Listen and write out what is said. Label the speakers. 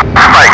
Speaker 1: Oh my